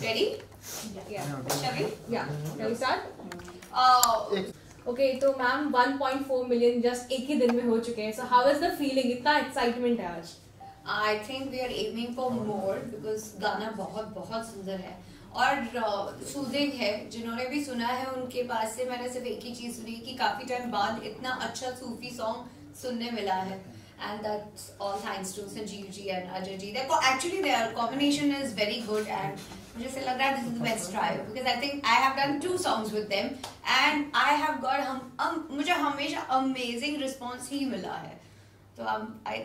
Ready? Yeah. Shall we? Yeah. Shall we start? Uh, तो ma'am 1.4 million just एक ही दिन में हो चुके हैं so how is the feeling इतना एक्साइटमेंट है आज I think we are aiming for more because गाना बहुत बहुत सुंदर है और सूदिंग है जिन्होंने भी सुना है उनके पास से मैंने सिर्फ़ एक ही चीज़ सुनी कि काफ़ी टाइम बाद इतना अच्छा सूफी सॉन्ग सुनने मिला है and that's all thanks to Sanjeev ji and Ajay ji. Their actually their combination is very good and मुझे ऐसा लग रहा है this is the best trio because I think I have done two songs with them and I have got हम um, मुझे हमेशा amazing response ही मिला है तो अब I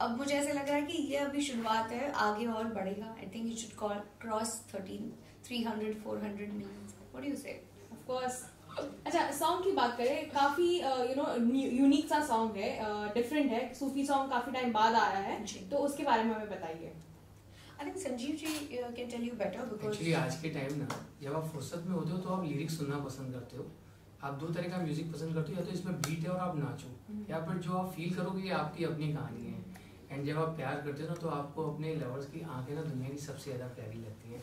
अब मुझे ऐसा लग रहा है कि ये अभी शुरुआत है आगे और बढ़ेगा I think you should cross thirteen three hundred four hundred million what do you say of course अच्छा सॉन्ग की बात करें काफ़ी यू नो यूनिक सा सॉन्ग है डिफरेंट uh, है। सूफी सॉन्ग काफ़ी टाइम बाद आया है तो उसके बारे में हमें बताइए। I think Sanjeev ji can tell you better actually आज के टाइम ना जब आप फुर्सत में होते हो तो आप लिरिक्स सुनना पसंद करते हो। आप दो तरह का म्यूज़िक पसंद करते हो या तो इसमें बीट है और आप नाचो या फिर जो आप फील करोगे ये आपकी अपनी कहानी है। एंड जब आप प्यार करते हो ना तो आपको अपने लवर्स की आँखें ना दुनिया की सबसे ज़्यादा प्यारी लगती हैं।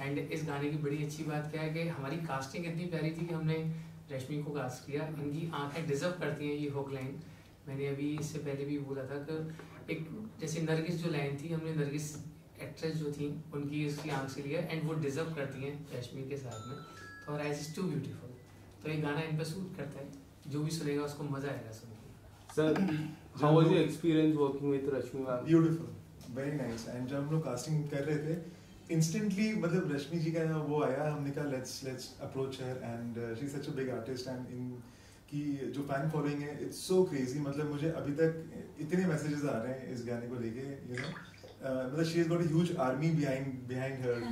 एंड इस गाने की बड़ी अच्छी बात क्या है कि हमारी कास्टिंग इतनी प्यारी थी कि हमने रश्मि को कास्ट किया। इनकी आँखें डिजर्व करती हैं ये हुक लाइन मैंने अभी इससे पहले भी बोला था कि एक जैसे नरगिस जो लाइन थी हमने नरगिस एक्ट्रेस जो थी उनकी उसकी आँख से लिया एंड वो डिजर्व करती हैं रश्मि के साथ में। तो और एज इज़ टू ब्यूटीफुल तो ये गाना इन पर सूट करता है। जो भी सुनेगा उसको मज़ा आएगा सुन के। Sir, how was your experience working with Rashmi ma'am? Beautiful very nice and जब हम लोग कास्टिंग कर रहे थे इंस्टेंटली मतलब रश्मि जी का वो आया हमने कहा let's let's approach her and she such a big artist and इन की जो फ़ैन फॉलोइंग है इट्स सो क्रेजी मतलब मुझे अभी तक इतने मैसेजेस आ रहे हैं इस गाने को लेके यू नो मतलब she is got huge army behind behind her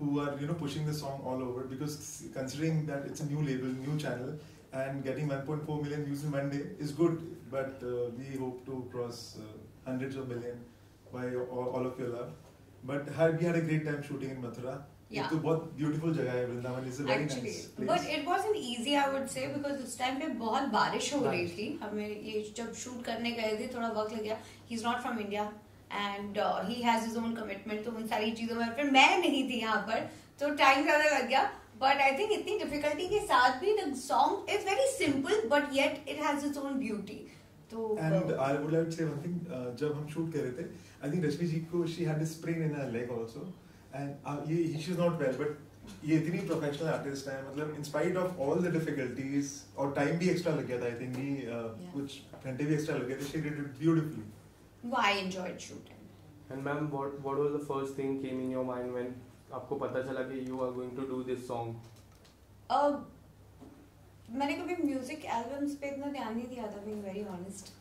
who are you know pushing the song all over because considering that it's a new label new channel and getting 1.4 million views in one day is good but we hope to cross hundreds of million by all of your love but we had a great time shooting in mathura? Yeah. तो बहुत beautiful जगह है Vrindavan is a very nice but place it wasn't easy I would say because उस time पे बहुत बारिश हो रही। थी। हमें ये जब शूट करने गए थे थोड़ा वक्त लग गया। He is not from India and he has his own commitment तो उन सारी चीज़ों में फिर मैं नहीं थी यहाँ पर तो टाइम ज़्यादा लग गया। बट आई थिंक इतनी डिफिकल्टी के साथ भी the song is very simple but yet it has its own beauty तो And I would like to say one thing. Uh, जब हम शूट कर रहे थे, I think रश्मि जी को she had a sprain in her leg also, and uh, ये she is not well, but ये इतनी प्रोफेशनल आर्टिस्ट है मतलब in spite of all the difficulties और टाइम भी एक्स्ट्रा लग गया था आई थिंक uh, कुछ घंटे भी एक्स्ट्रा लग गए थे she did it beautifully I enjoyed shooting And ma'am, what what was the first thing came in your mind when आपको पता चला कि you are going to do this song? मैंने कभी म्यूज़िक एल्बम्स पे इतना ध्यान नहीं दिया था बीइंग वेरी ऑनेस्ट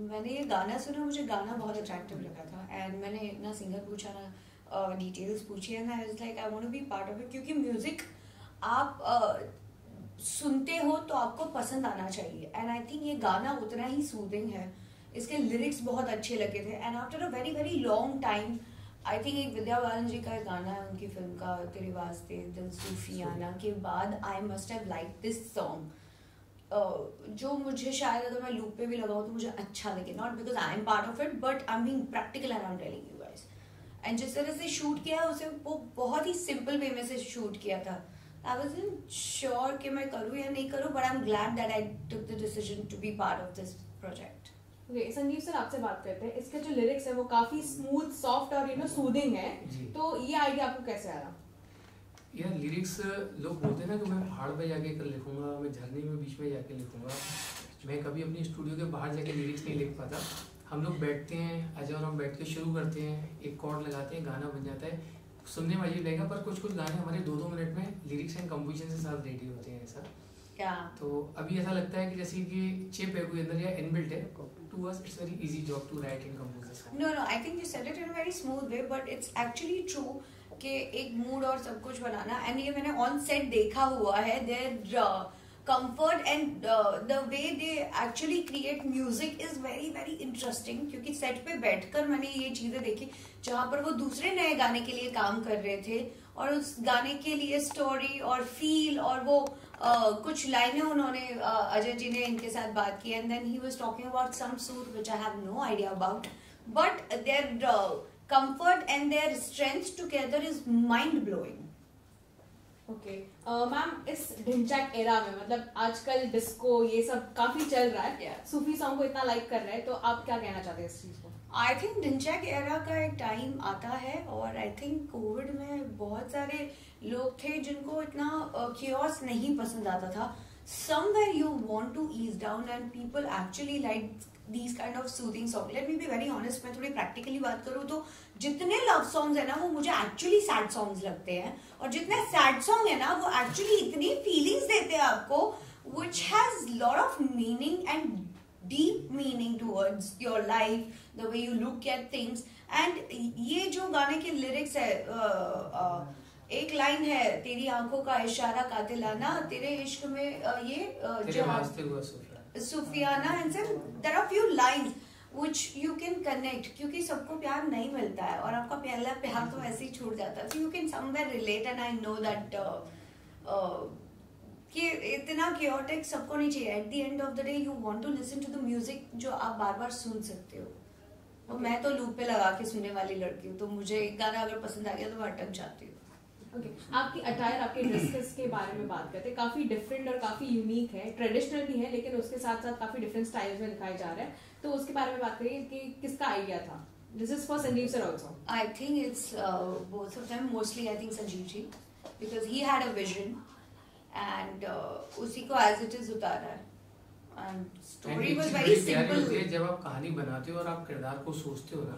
मैंने ये गाना सुना मुझे गाना बहुत अट्रैक्टिव लगा था। एंड मैंने ना सिंगर पूछा ना डिटेल्स पूछी and I was like I want to be part of it क्योंकि म्यूज़िक आप uh, सुनते हो तो आपको पसंद आना चाहिए। एंड आई थिंक ये गाना उतना ही सूदिंग है। इसके लिरिक्स बहुत अच्छे लगे थे। And after a very very long time I think एक विद्या बालन जी का एक गाना है उनकी फ़िल्म का तेरे वास्ते दिल सूफियाना के बाद I must have like this song जो मुझे शायद अगर मैं लूप पे भी लगाऊँ तो मुझे अच्छा लगे। Not because I am part of it but I am being practical and I am telling you guys and जिस तरह से शूट किया उसे वो बहुत ही सिंपल वे में से शूट किया था। आई वॉज़ इन श्योर कि मैं करूँ या नहीं करूँ but I am glad that I took the decision to be part of this project okay Sanjeev sir आपसे बात करते हैं। इसके जो लिरिक्स है वो काफ़ी स्मूथ सॉफ्ट और यू नो सूदिंग है। तो ये आइडिया आपको कैसे आया यार लिरिक्स लोग बोलते हैं ना कि मैं पहाड़ पे जाके कर लिखूँगा मैं झरने में बीच में जाके लिखूँगा। मैं कभी अपनी स्टूडियो के बाहर जाके लिरिक्स नहीं लिख पाता। हम लोग बैठते हैं अजय और हम बैठ के शुरू करते हैं एक कॉर्ड लगाते हैं गाना बन जाता है। सुनने में अजीब लगेगा पर कुछ कुछ गाने हमारे दो दो मिनट में लिरिक्स एंड कंपोजिशन के साथ रेडी होते हैं ऐसा। या तो अभी ऐसा लगता है कि जैसे कि चिप है कोई अंदर या इनबिल्ट है to us it's very easy job to write and compose this No, no, I think you said it in a very smooth way, but it's actually true कि एक मूड और सब कुछ बनाना एंड ये मैंने ऑन सेट देखा हुआ है there comfort and the way they actually create music is very very interesting क्योंकि सेट पे बैठकर मैंने ये चीज़ें देखी जहाँ पर वो दूसरे नए गाने के लिए काम कर रहे थे और उस गाने के लिए स्टोरी और फील और वो uh, कुछ लाइनें उन्होंने uh, अजय जी ने इनके साथ बात की and then he was talking about some suit which I have no idea about their uh, comfort and their strength together is mind blowing. Okay ma'am इस ढिंचैक एरा में मतलब आजकल डिस्को ये सब काफ़ी चल रहा है Yeah. सूफी सॉन्ग को इतना लाइक कर रहे हैं तो आप क्या कहना चाहते हैं इस चीज़ आई थिंक दिनचैक एरा का एक टाइम आता है और आई थिंक कोविड में बहुत सारे लोग थे जिनको इतना क्योस नहीं पसंद आता था। Somewhere you want to ease down and people actually like these kind of soothing song let me be very honest मैं थोड़ी प्रैक्टिकली बात करूँ तो जितने लव सॉन्ग्स है ना, वो मुझे एक्चुअली सैड सॉन्ग्स लगते हैं। और जितने सैड सॉन्ग है ना, वो एक्चुअली इतनी फीलिंग्स देते हैं आपको which has lot of meaning and deep meaning towards your life the way you look at things and ये जो गाने के लिरिक्स है एक लाइन है तेरी आँखों का इशारा कातिलाना तेरे इश्क में ये सुफियाना एंड सिर्फ़ are few line which you can connect क्योंकि सबको प्यार नहीं मिलता है और आपका पहला प्यार तो ऐसे ही छूट जाता है you can somewhere relate and I know that कि इतना chaotic सबको नहीं चाहिए। At the end of the day you want to listen to the music जो आप बार बार सुन सकते हो। और मैं तो लूप पे लगा के सुनने वाली लड़की हूँ तो मुझे एक गाना अगर पसंद आ गया तो मैं अटक जाती हूँ। ओके आपकी अटायर आपके ड्रेसेस के बारे में बात करते हैं। काफ़ी डिफरेंट और काफ़ी यूनिक है। ट्रेडिशनल भी है लेकिन उसके साथ साथ काफ़ी डिफरेंट स्टाइल्स में दिखाए जा रहे हैं। तो उसके बारे में बात करिए कि किसका आइडिया था। This is for Sanjeev sir also I think it's uh, both of them. Mostly, I think Sanjeev ji, because he had a and uh, उसी को as it is उतारा है. जब आप कहानी बनाते हो और आप किरदार को सोचते हो ना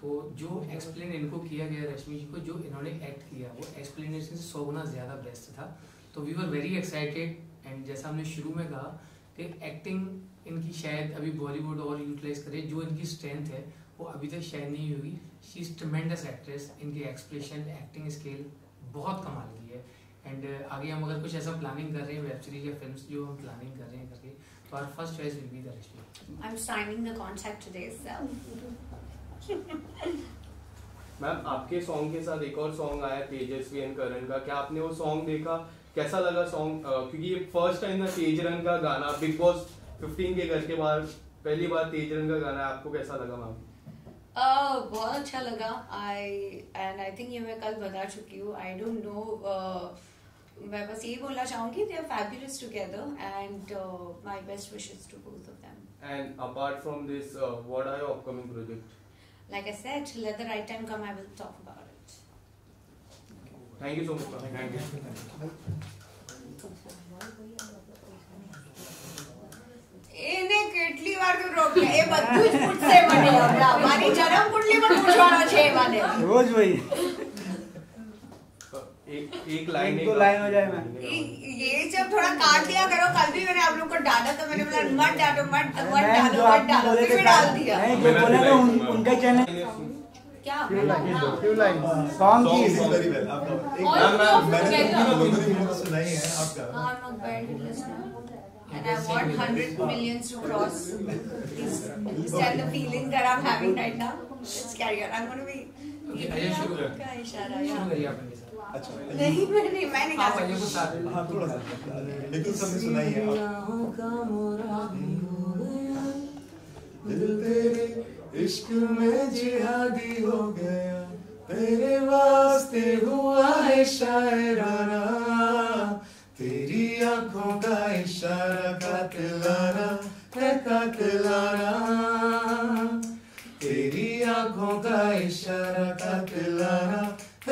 तो जो एक्सप्लेन इनको किया गया रश्मि जी को जो इन्होंने एक्ट किया वो एक्सप्लेनेशन से सौ गुना ज़्यादा बेस्ट था। तो we were very excited and जैसा हमने शुरू में कहा कि एक्टिंग इनकी शायद अभी बॉलीवुड और यूटिलाइज करे जो इनकी स्ट्रेंथ है वो अभी तक शायद नहीं हुई। शी इज़ ट्रमेंडस एक्ट्रेस इनकी एक्सप्रेशन एक्टिंग स्किल बहुत कमाल की है। एंड आगे हम अगर कुछ ऐसा प्लानिंग कर रहे हैं वेब सीरीज़ या फ़िल्म जो हम प्लानिंग कर रहे हैं करके तो our first choice will be the Rashmi I'm signing the contract today, so. Ma'am आपके सॉन्ग के साथ एक और सॉन्ग आया तेजस्वी एंड करण का. क्या आपने वो सॉन्ग देखा? कैसा लगा सॉन्ग क्योंकि ये फ़र्स्ट टाइम ना तेजरन का गाना. बिग बॉस 15 के घर के बाद पहली बार तेजरन का गाना आपको कैसा लगा मैम Uh, बहुत अच्छा लगा. आई एंड आई थिंक ये मैं कल बता चुकी हूँ. आई डोंट नो मैं बस यही बोलना चाहूंगी they are fabulous together and my best wishes to both of them and apart from this what are your upcoming project Like I said, let the right time come, I will talk about it. Thank you so much thank you એને કેટલી વાર તું રોકે એ બધું જ પૂછશે મને હમણાં મારી જન્મ કુંડલી પણ પૂછવાનો છે એ મને रोज वही एक लाइन एक दो लाइन हो जाए मैम ये- सब थोड़ा काट दिया करो कल भी मैंने आप लोग को डाला तो मैंने बोला मत डालो मत मत डालो मत डालो। फिर डाल दिया। नहीं जो बोले थे उनका चैनल क्या फ्यू लाइन सॉन्ग की. तो है and I want hundred millions to cross. Please understand the feeling that I'm having right now. Let's carry on. I'm going to be. Okay, Ajay शुरू करिए आप मेरे साथ अच्छा नहीं मैं नहीं मैं नहीं गा सकती हाँ थोड़ा सा। लेकिन सबने सुनाई है। आप दिल तेरे इश्क में जिहादी हो गया तेरे वास्ते हुआ है शायराना तेरी आँखों का इशारा कातिलाना है कातिलाना तेरी आँखों का इशारा कातिलाना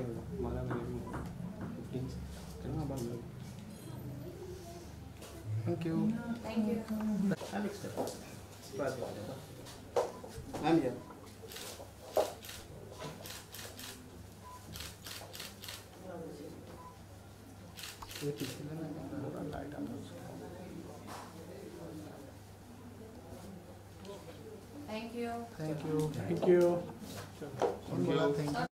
मारा मारा मेरे फिफ्टीन चलो अब हम thank you thank you Alex I'm here. ये पीछे ना पूरा लाइट आ रहा है thank you thank you thank you कौन बोला थैंक यू